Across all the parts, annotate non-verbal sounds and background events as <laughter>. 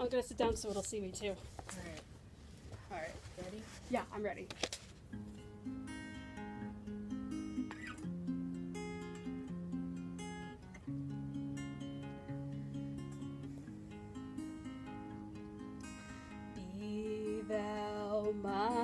I'm gonna sit down so it'll see me too. Alright. Alright. Ready? Yeah, I'm ready. Be thou my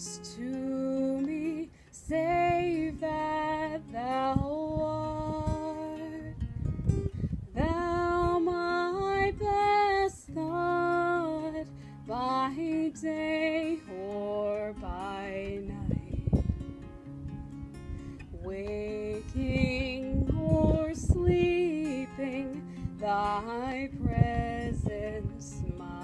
else to me, save that thou art. Thou my blessed thought, by day or by night. Waking or sleeping, thy presence my.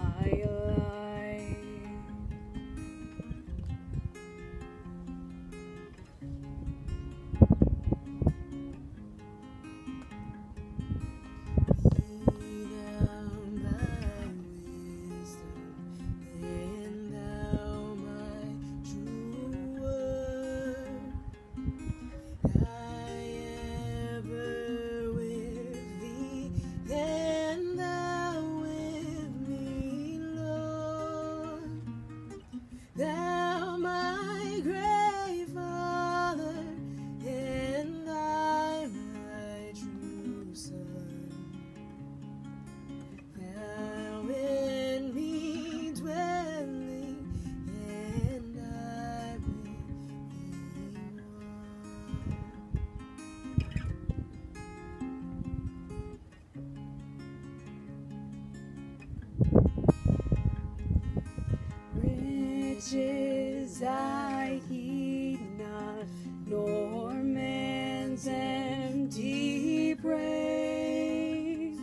Riches I heed not, nor man's empty praise.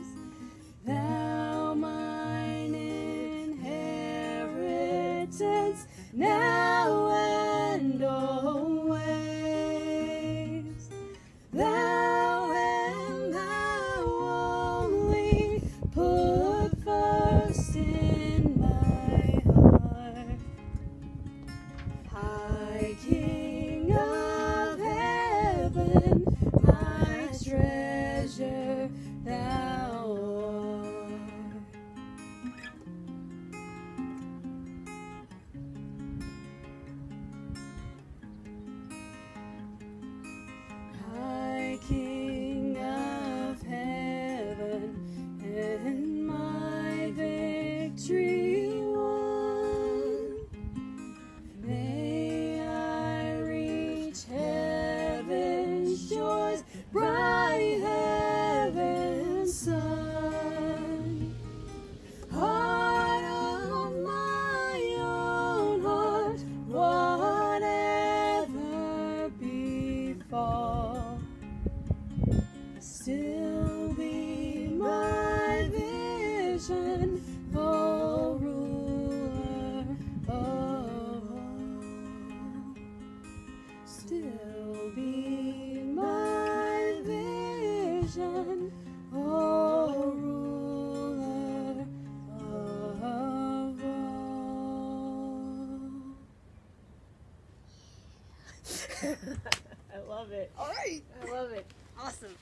Thou mine inheritance, now and always. Still be my vision, O ruler of all. Still be my vision, O ruler of all. <laughs> I love it. All right. I love it. Awesome.